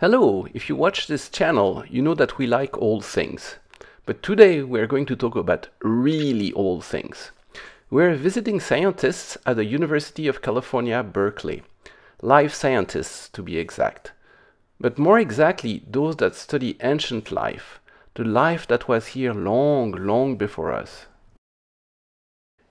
Hello, if you watch this channel, you know that we like old things. But today we're going to talk about really old things. We're visiting scientists at the University of California, Berkeley. Life scientists, to be exact. But more exactly, those that study ancient life, the life that was here long, long before us.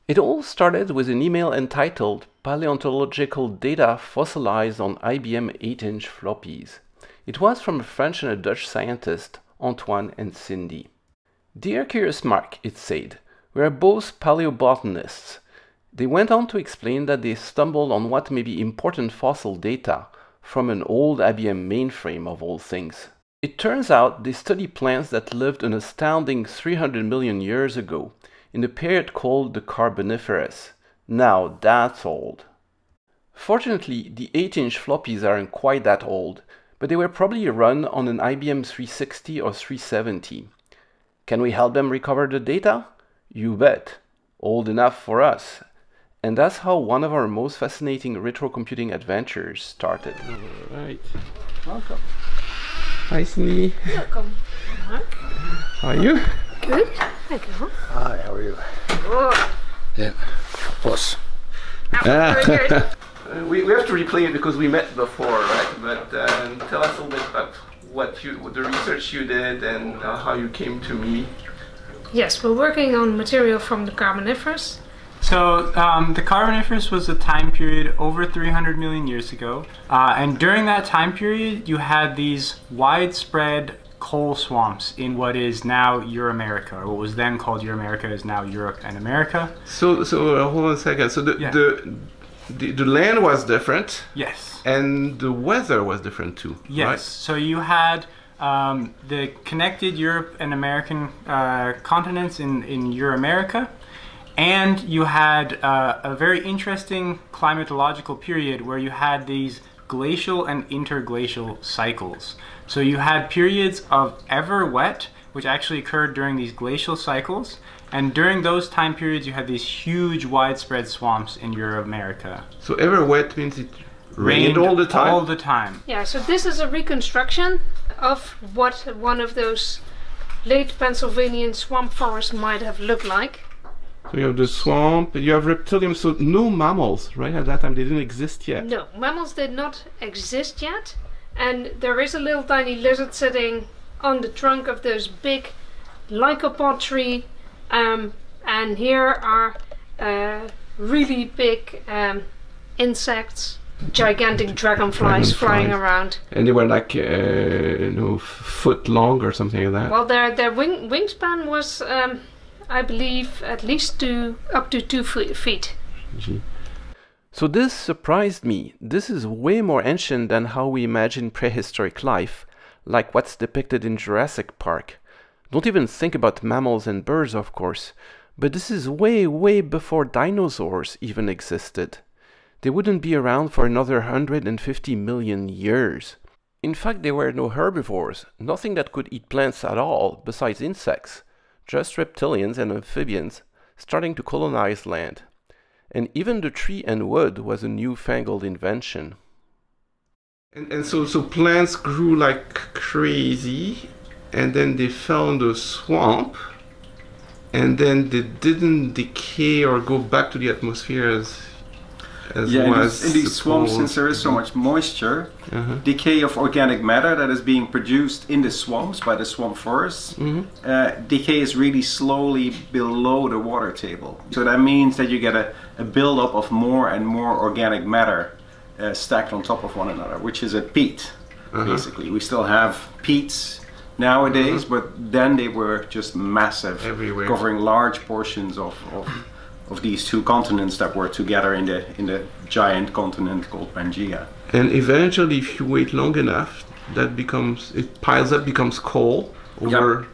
It all started with an email entitled Paleontological Data Fossilized on IBM 8-inch Floppies. It was from a French and a Dutch scientist, Antoine and Cindy. Dear CuriousMarc, it said, we are both paleobotanists. They went on to explain that they stumbled on what may be important fossil data from an old IBM mainframe of all things. It turns out they study plants that lived an astounding 300 million years ago, in a period called the Carboniferous. Now that's old. Fortunately, the 8-inch floppies aren't quite that old, but they were probably run on an IBM 360 or 370. Can we help them recover the data? You bet. Old enough for us. And that's how one of our most fascinating retro computing adventures started. All right. Welcome. Hi, Cindy. Welcome. How are you? Good. Thank you. Hi, how are you? Oh, Yeah. Boss. very good. We, we have to replay it because we met before, right? But uh, tell us a little bit about what you, what the research you did, and uh, how you came to me. Yes, we're working on material from the Carboniferous. So um, the Carboniferous was a time period over 300 million years ago, uh, and during that time period, you had these widespread coal swamps in what is now Euramerica, or what was then called Euramerica is now Europe and America. So, so uh, hold on a second. So the, Yeah. the, the the land was different, Yes. and the weather was different too. Yes. So you had um, the connected Europe and American uh, continents in, in Euramerica, and you had uh, a very interesting climatological period where you had these glacial and interglacial cycles. So you had periods of ever wet, which actually occurred during these glacial cycles. And during those time periods, you had these huge widespread swamps in Euramerica. America. So ever wet means it rained, all the time. All the time. Yeah, so this is a reconstruction of what one of those late Pennsylvanian swamp forests might have looked like. so you have the swamp. You have reptilians. So no mammals, right? At that time, they didn't exist yet. No, mammals did not exist yet, and there is a little tiny lizard sitting on the trunk of those big lycopod tree, um, and here are uh, really big um, insects, gigantic dragonflies flying around. And they were like, uh, you know, foot long or something like that. Well, their their wing, wingspan was, um, I believe, at least two up to two fe- feet. So this surprised me. This is way more ancient than how we imagine prehistoric life, like what's depicted in Jurassic Park. Don't even think about mammals and birds, of course, but this is way, way before dinosaurs even existed. They wouldn't be around for another 150 million years. In fact, there were no herbivores, nothing that could eat plants at all besides insects, just reptilians and amphibians starting to colonize land and even the tree and wood was a newfangled invention. And, and so, so plants grew like crazy, and then they found a swamp, and then they didn't decay or go back to the atmosphere as as Yeah, in was these, in these swamps, since there is so much moisture, Uh-huh. decay of organic matter that is being produced in the swamps by the swamp forests, Mm-hmm. uh, decay is really slowly below the water table. So that means that you get a, a buildup of more and more organic matter uh, stacked on top of one another, which is a peat, Uh-huh. basically. We still have peats nowadays, uh-huh. but then they were just massive, Everywhere. covering large portions of, of of these two continents that were together in the in the giant continent called Pangea. And eventually, if you wait long enough, that becomes it piles up, becomes coal over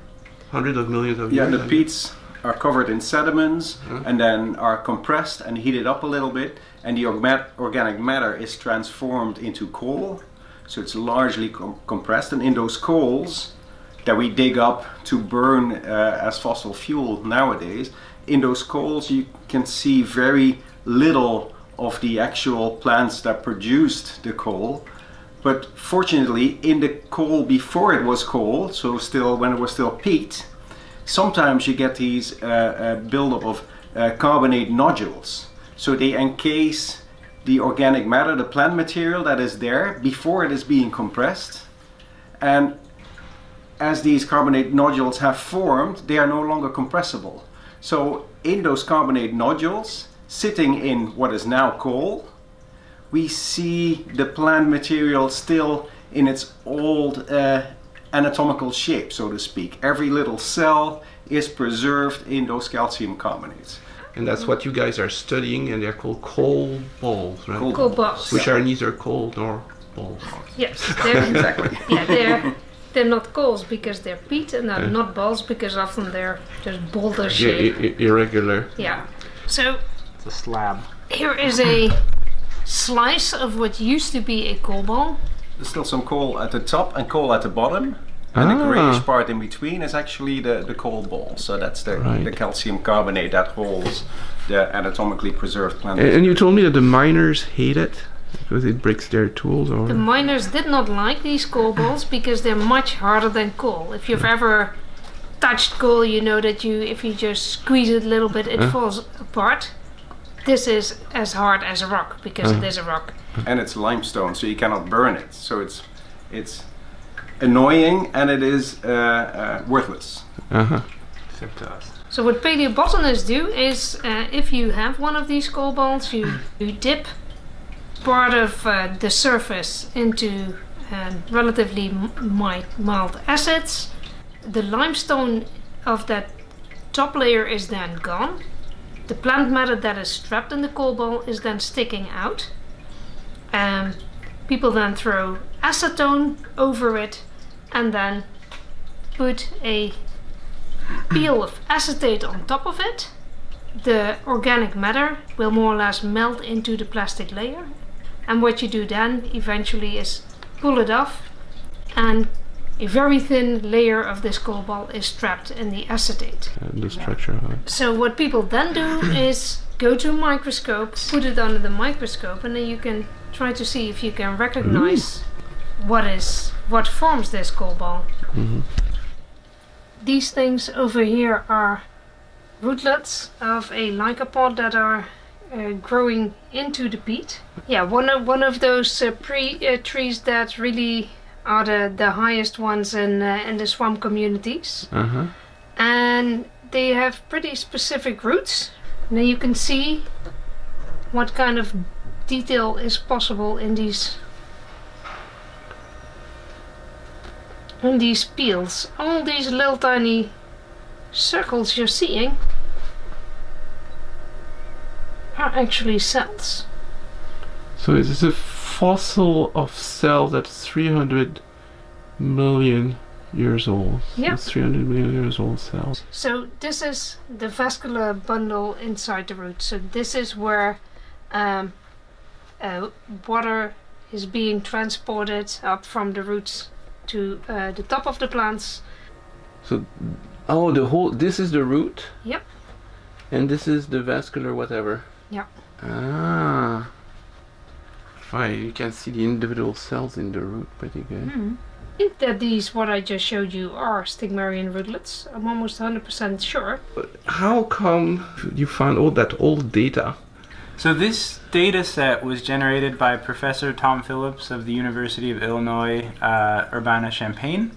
hundreds of millions of years. Yeah, the peats are covered in sediments uh-huh. and then are compressed and heated up a little bit, and the orga- organic matter is transformed into coal. So it's largely com- compressed, and in those coals that we dig up to burn uh, as fossil fuel nowadays, in those coals you can see very little of the actual plants that produced the coal. But fortunately, in the coal before it was coal, so still when it was still peat, sometimes you get these uh, uh, buildup of uh, carbonate nodules. So they encase the organic matter, the plant material that is there before it is being compressed. And as these carbonate nodules have formed, they are no longer compressible. So in those carbonate nodules, sitting in what is now coal, we see the plant material still in its old uh, anatomical shape, so to speak. Every little cell is preserved in those calcium carbonates. And that's what you guys are studying, and they're called coal balls, right? Coal Coal balls. Which are neither coal nor balls. Yes, they're, Exactly. yeah, they're they're not coals because they're peat, and they're not balls because often they're just boulder Yeah, shaped. i- i- irregular. Yeah. So It's a slab. here is a slice of what used to be a coal ball. There's still some coal at the top and coal at the bottom. And the Ah. grayish part in between is actually the, the coal ball. So that's the, Right. the calcium carbonate that holds the anatomically preserved plant. And, and you told me that the miners hate it because it breaks their tools, or The miners did not like these coal balls because they're much harder than coal. If you've ever touched coal, you know that you, if you just squeeze it a little bit, it falls apart. This is as hard as a rock because it is a rock. and it's limestone, so you cannot burn it. So it's it's annoying and it is uh, uh, worthless. uh-huh. Except to us. So what paleobotanists do is, uh, if you have one of these coal balls, you, you dip part of uh, the surface into um, relatively mild acids. The limestone of that top layer is then gone. The plant matter that is trapped in the coal ball is then sticking out. Um, people then throw acetone over it and then put a peel of acetate on top of it, the organic matter will more or less melt into the plastic layer. And what you do then eventually is pull it off, and a very thin layer of this coal ball is trapped in the acetate. And the structure it. So what people then do is go to a microscope, put it under the microscope, and then you can try to see if you can recognize what is what forms this coal ball. Mm-hmm. These things over here are rootlets of a lycopod that are uh, growing into the peat. Yeah, one of one of those uh, pre uh, trees that really are the, the highest ones in uh, in the swamp communities Uh-huh. and they have pretty specific roots. Now you can see what kind of detail is possible in these in these peels. All these little tiny circles you're seeing are actually cells. So this is a fossil of cell that's 300 million years old. Yeah. It's 300 million years old cells. So this is the vascular bundle inside the root. So this is where um, uh, water is being transported up from the roots to uh, the top of the plants. So, oh, the whole, this is the root? Yep. And this is the vascular whatever? Yep. Ah. Fine, you can see the individual cells in the root pretty good. I think that these, what I just showed you, are stigmarian rootlets. I'm almost 100% sure. But how come you found all that old data? So this data set was generated by Professor Tom Phillips of the University of Illinois uh, Urbana-Champaign.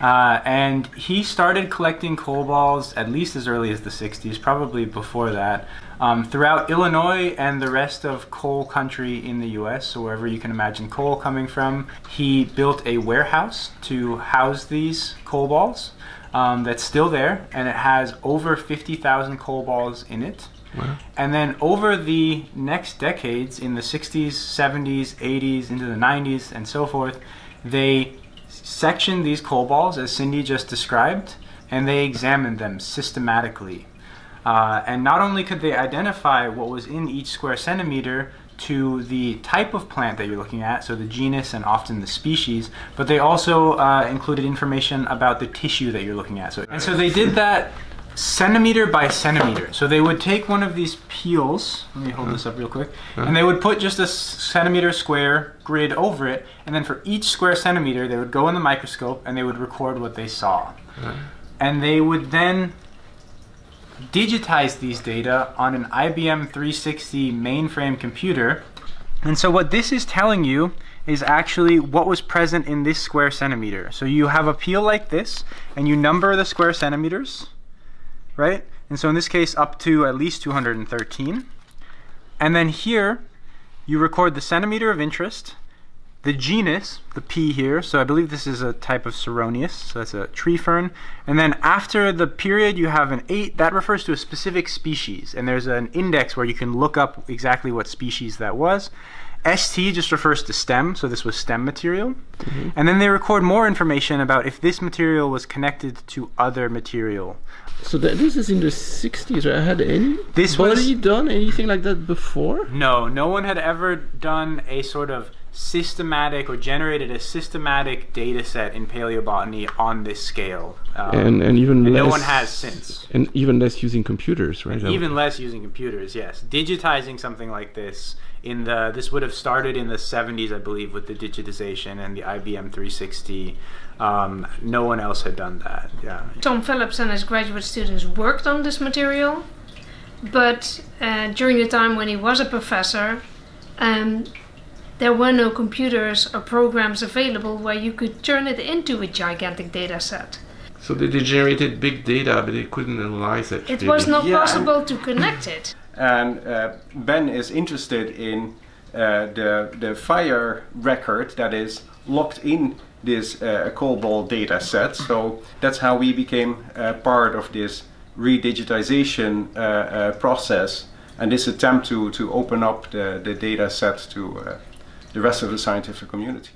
Uh, and he started collecting coal balls at least as early as the 60s, probably before that, um, throughout Illinois and the rest of coal country in the US. So wherever you can imagine coal coming from, he built a warehouse to house these coal balls. Um, that's still there, and it has over 50,000 coal balls in it. And then over the next decades, in the 60s, 70s, 80s, into the 90s, and so forth, they sectioned these coal balls, as Cindy just described, and they examined them systematically. Uh, and not only could they identify what was in each square centimeter to the type of plant that you're looking at, so the genus and often the species, but they also uh, included information about the tissue that you're looking at. So, and so they did that centimeter by centimeter. So they would take one of these peels. Let me hold uh-huh. this up real quick. Uh-huh. And they would put just a centimeter square grid over it, and then for each square centimeter, they would go in the microscope and they would record what they saw. Uh-huh. And they would then digitize these data on an IBM 360 mainframe computer. And so what this is telling you is actually what was present in this square centimeter. So you have a peel like this, and you number the square centimeters, right? And so in this case, up to at least 213. And then here, you record the centimeter of interest, the genus, the P here, so I believe this is a type of Psaronius, so that's a tree fern. And then after the period, you have an 8, that refers to a specific species. And there's an index where you can look up exactly what species that was. ST just refers to stem, so this was stem material. And then they record more information about if this material was connected to other material. So that, this is in the 60s, right? Had any This was- done anything like that before? No, no one had ever done a sort of systematic or generated a systematic data set in paleobotany on this scale. Um, And and even and less. no one has since. And even less using computers, right? Even less using computers, yes. Digitizing something like this in the this would have started in the 70s, I believe, with the digitization and the IBM 360. Um, no one else had done that. Yeah. Tom Phillips and his graduate students worked on this material, but uh, during the time when he was a professor, um, there were no computers or programs available where you could turn it into a gigantic data set. So they generated big data, but they couldn't analyze it. It was not Yeah, possible to connect it. And uh, Ben is interested in uh, the, the fire record that is locked in this uh, coal ball data set. So that's how we became uh, part of this redigitization uh, uh, process and this attempt to, to open up the, the data set to uh, the rest of the scientific community.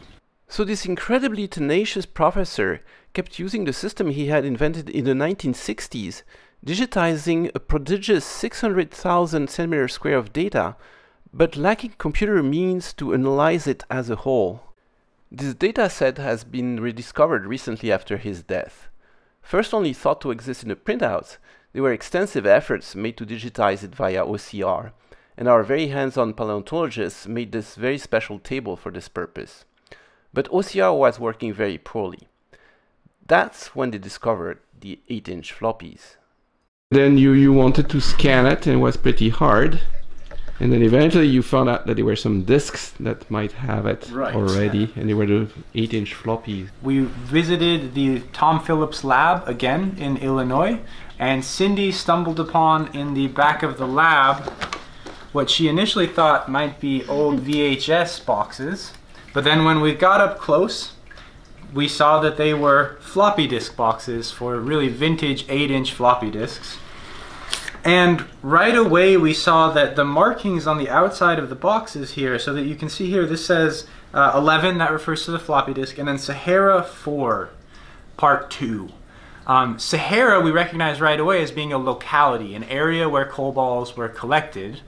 So this incredibly tenacious professor kept using the system he had invented in the 1960s, digitizing a prodigious 600,000 centimeter square of data, but lacking computer means to analyze it as a whole. This dataset has been rediscovered recently after his death. First only thought to exist in the printouts, there were extensive efforts made to digitize it via OCR, and our very hands-on paleontologists made this very special table for this purpose. But OCR was working very poorly. That's when they discovered the 8-inch floppies. Then you, you wanted to scan it and it was pretty hard. And then eventually you found out that there were some disks that might have it Right. already, and they were the 8-inch floppies. We visited the Tom Phillips lab again in Illinois, and Cindy stumbled upon in the back of the lab what she initially thought might be old VHS boxes. But then when we got up close, we saw that they were floppy disk boxes for really vintage 8 inch floppy disks. And right away we saw that the markings on the outside of the boxes here, so that you can see here, this says uh, 11, that refers to the floppy disk, and then Sahara 4, part 2. Um, Sahara we recognize right away as being a locality, an area where coal balls were collected.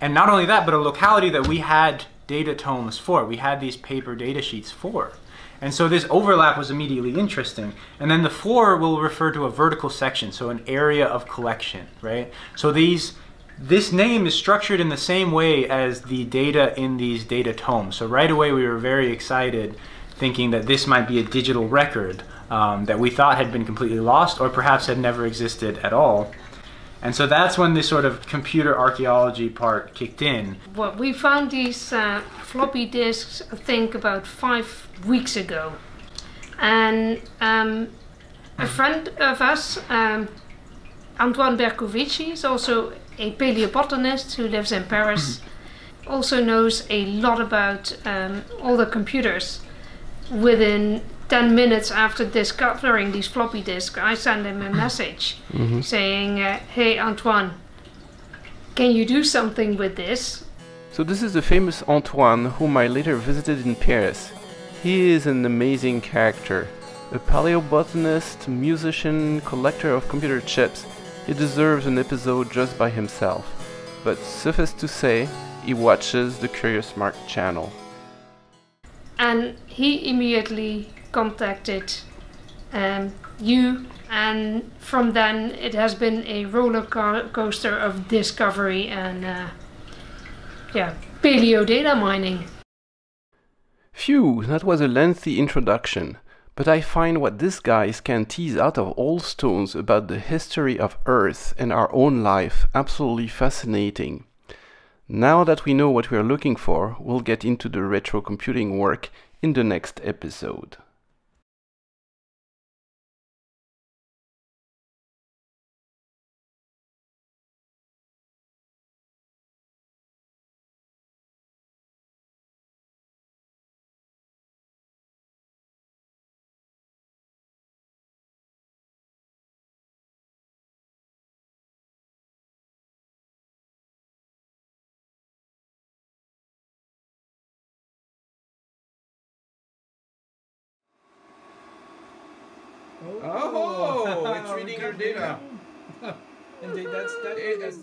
And not only that, but a locality that we had data tomes for. We had these paper data sheets for. And so this overlap was immediately interesting. And then the four will refer to a vertical section, so an area of collection, right? So these this name is structured in the same way as the data in these data tomes. So right away we were very excited thinking that this might be a digital record um, that we thought had been completely lost or perhaps had never existed at all. And so that's when the sort of computer archaeology part kicked in. Well, we found these uh, floppy disks, I think, about five weeks ago. And um, a friend of us, um, Antoine Bercovici, is also a paleobotanist who lives in Paris, also knows a lot about um, all the computers. Within 10 minutes after discovering these floppy disks, I sent him a message saying, uh, Hey Antoine, can you do something with this? So this is the famous Antoine whom I later visited in Paris. He is an amazing character. A paleobotanist, musician, collector of computer chips. He deserves an episode just by himself. But suffice to say, he watches the CuriousMarc channel. And he immediately contacted um, U, and from then it has been a roller co- coaster of discovery and uh, yeah, paleo data mining. Phew, that was a lengthy introduction, but I find what these guys can tease out of all stones about the history of Earth and our own life absolutely fascinating. Now that we know what we are looking for, we'll get into the retro computing work in the next episode. Oh, it's reading your data. Indeed, that's that. It